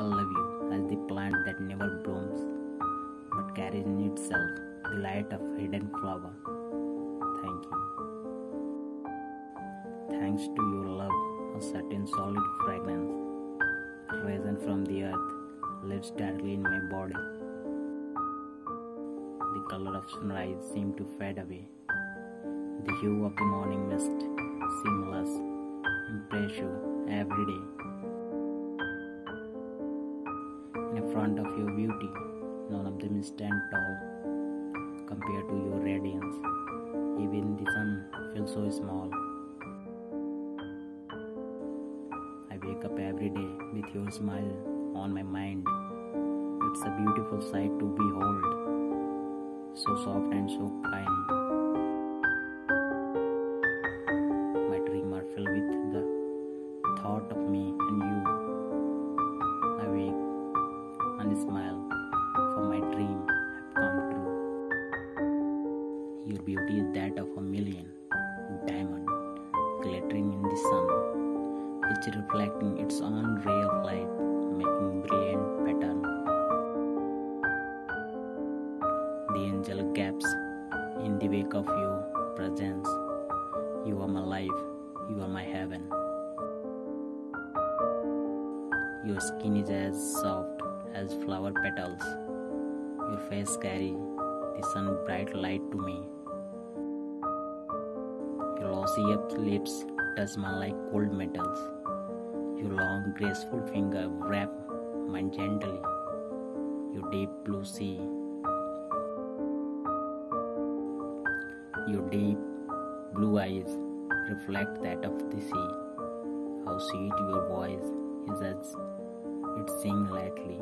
I love you as the plant that never blooms but carries in itself the light of hidden flower. Thank you. Thanks to your love, a certain solid fragrance risen from the earth lives directly in my body. The color of sunrise seemed to fade away. The hue of the morning mist seamless, impressive every day. In front of your beauty, none of them stand tall compared to your radiance. Even the sun feels so small. I wake up every day with your smile on my mind. It's a beautiful sight to behold, so soft and so kind. My dreams are filled with the thought of me and you. Beauty is that of a million diamond glittering in the sun, each reflecting its own ray of light, making brilliant pattern. The angel gaps in the wake of your presence. You are my life, you are my heaven. Your skin is as soft as flower petals. Your face carry the sun bright light to me. Glossy lips touch mine like cold metals. Your long graceful finger wrap mine gently. Your deep blue sea. Your deep blue eyes reflect that of the sea. How sweet your voice is as it sings lightly.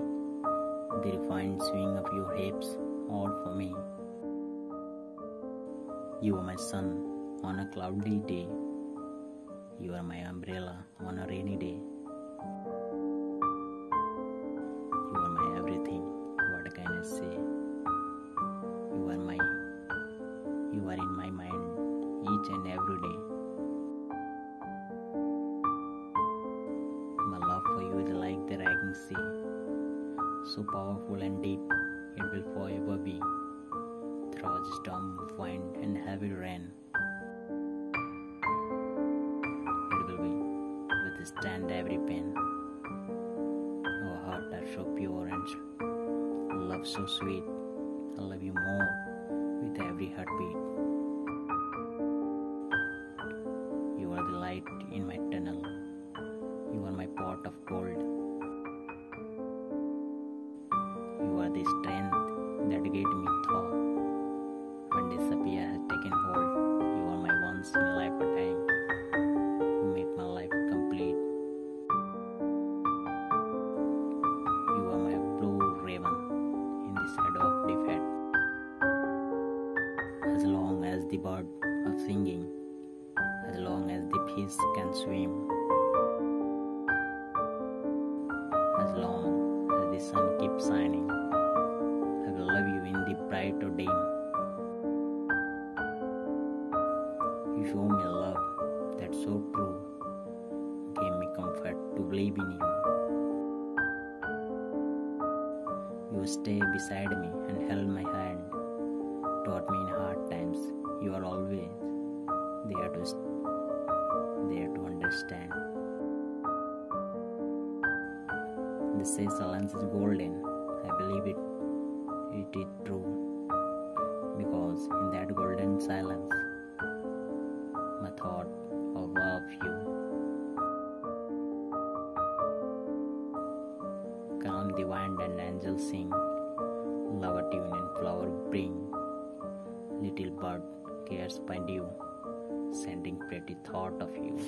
The refined swing of your hips, all for me. You are my sun on a cloudy day. You are my umbrella on a rainy day. You are my everything. What can I say? You are my. You are in my mind each and every day. My love for you is like the raging sea, so powerful and deep, it will forever be. Through storm wind and heavy rain, withstand every pain. Our hearts are so pure and love so sweet. I love you more with every heartbeat. You are the light in my tunnel. Singing, as long as the fish can swim, as long as the sun keeps shining, I will love you in the bright or dim. You show me love that's so true, gave me comfort to believe in you. You stay beside me and held my hand, taught me in hard times. You are always there to there to understand. They say silence is golden. I believe it. It is true. Because in that golden silence, my thought of you. Calm the wind and angels sing. Love a tune and flower bring. Little bird cares by you, sending pretty thought of you.